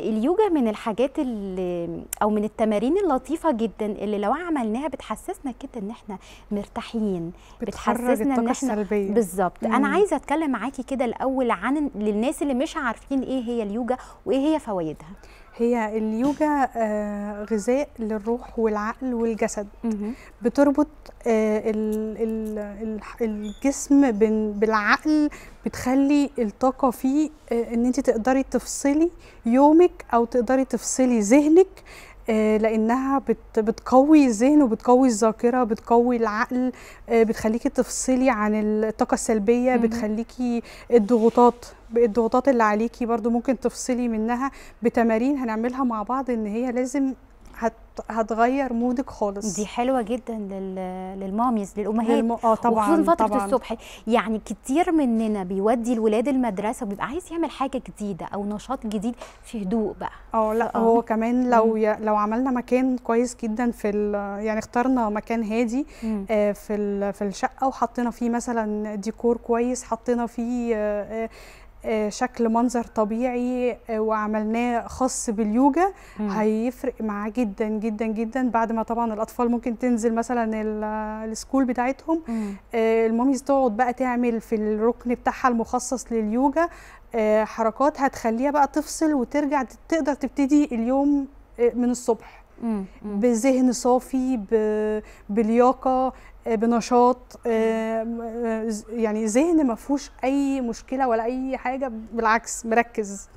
اليوجا من الحاجات اللي أو من التمارين اللطيفة جدًا اللي لو عملناها بتحسسنا كده إن إحنا مرتاحين، بتحسسنا إن الطاقة إحنا السلبية. بالضبط، أنا إمم. عايزة أتكلم معاكِ كده الأول عن للناس اللي مش عارفين إيه هي اليوجا وإيه هي فوايدها؟ هي اليوجا آآ غذاء للروح والعقل والجسد،. بتربط الح الجسم بالعقل، بتخلّي الطاقة فيه آآ إن أنتِ تقدري تفصلي يومِك أو تقدري تفصلي ذهنِك آآ لإنها بت بتقوي الذهن وبتقوي الذاكرة، بتقوي العقل، آآ بتخلّيكِ تفصلي عن الطاقة السلبية، اهم. بتخلّيكِ الضغوطات الضغوطات اللي عليكِ برضه ممكن تفصلي منها بتمارين هنعملها مع بعض إن هي لازم هتغيّر مودِك خالص. دي حلوة جدًا لل للماميز للأمهات للم آه طبعًا، وخصوصًا طبعًا. الصبح، يعني كتير مننا بيودّي الولاد المدرسة وبيبقى عايز يعمل حاجة جديدة أو نشاط جديد في هدوء بقى. آه لأ فآه. هو كمان لو. ي لو عملنا مكان كويس جدًا في ال يعني اخترنا مكان هادي. آآ في ال في الشقة وحطينا فيه مثلًا ديكور كويس، حطينا فيه آآ آآ شكل منظر طبيعي آآ وعملناه خاص باليوجا،. هيفرق معاه جدًا، جدًا، جدًا بعد ما طبعًا الأطفال ممكن تنزل مثلًا ال الschool بتاعتهم. آآ الماميز تقعد بقى تعمل في الركن بتاعها المخصص لليوجا حركات هتخلّيها بقى تفصل وترجع تقدر تبتدي اليوم من الصبح. بذهن صافي، ب بلياقة، آآ بنشاط آمم ز يعني ذهن ما فيهوش أي مشكلة ولا أي حاجة، بالعكس مركّز.